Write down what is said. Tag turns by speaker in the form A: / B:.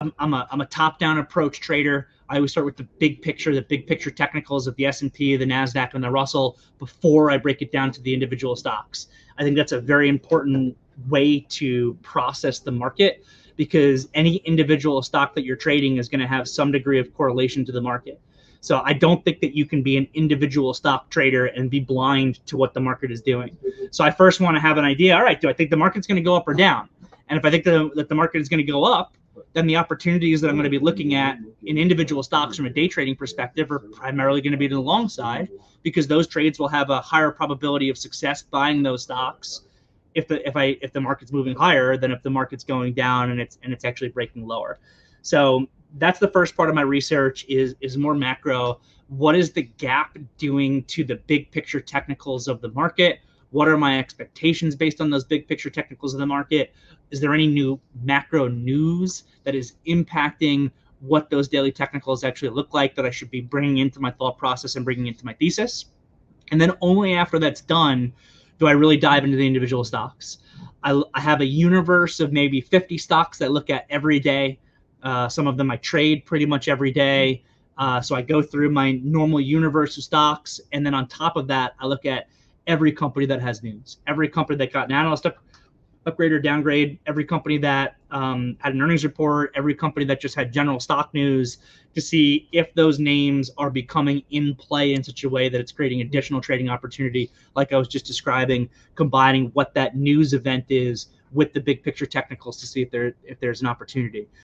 A: I'm, I'm a I'm a top-down approach trader. I always start with the big picture, the big picture technicals of the S&P, the Nasdaq, and the Russell before I break it down to the individual stocks. I think that's a very important way to process the market because any individual stock that you're trading is going to have some degree of correlation to the market. So I don't think that you can be an individual stock trader and be blind to what the market is doing. So I first want to have an idea. All right, do I think the market's going to go up or down? And if I think that the market is going to go up, then the opportunities that I'm going to be looking at in individual stocks from a day trading perspective are primarily going to be to the long side because those trades will have a higher probability of success buying those stocks if the if I if the market's moving higher than if the market's going down and it's and it's actually breaking lower. So that's the first part of my research is is more macro. What is the gap doing to the big picture technicals of the market? What are my expectations based on those big picture technicals of the market? Is there any new macro news that is impacting what those daily technicals actually look like that I should be bringing into my thought process and bringing into my thesis? And then only after that's done do I really dive into the individual stocks. I, I have a universe of maybe 50 stocks that I look at every day. Uh, some of them I trade pretty much every day. Uh, so I go through my normal universe of stocks. And then on top of that, I look at every company that has news, every company that got an analyst up, upgrade or downgrade, every company that um, had an earnings report, every company that just had general stock news to see if those names are becoming in play in such a way that it's creating additional trading opportunity, like I was just describing, combining what that news event is with the big picture technicals to see if there if there's an opportunity.